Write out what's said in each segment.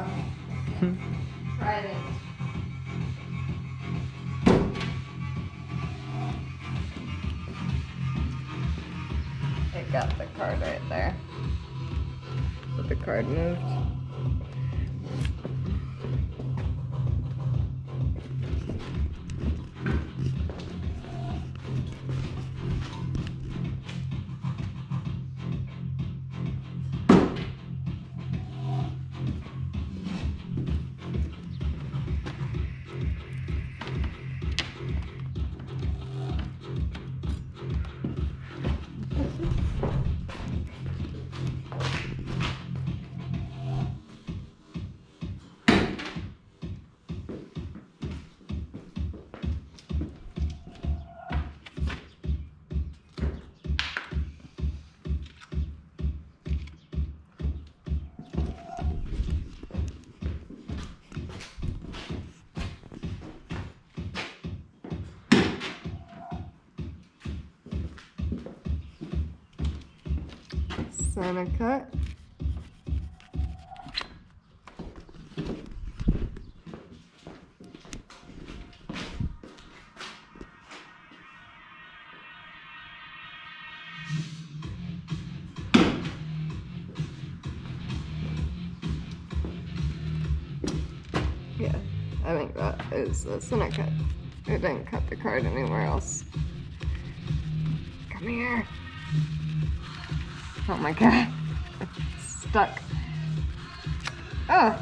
Oh. Trident. It got the card right there. But the card moved. Santa cut. Yeah, I think that is the center cut. It didn't cut the card anywhere else. Come here. Oh my god. It's stuck. Oh.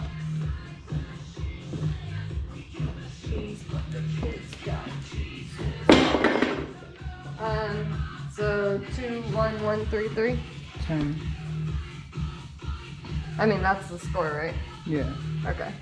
Um, so two, one, one, three, three. Ten. I mean, that's the score, right? Yeah. Okay.